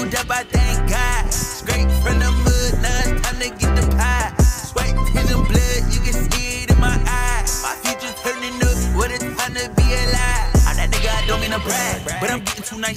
moved up, I thank God. Straight from the mud, now it's time to get the pie. Sweat, tears, and blood, you can see it in my eyes. My future's turning up, what it's time to be alive. I'm that nigga, I don't mean to brag, but I'm getting too nice.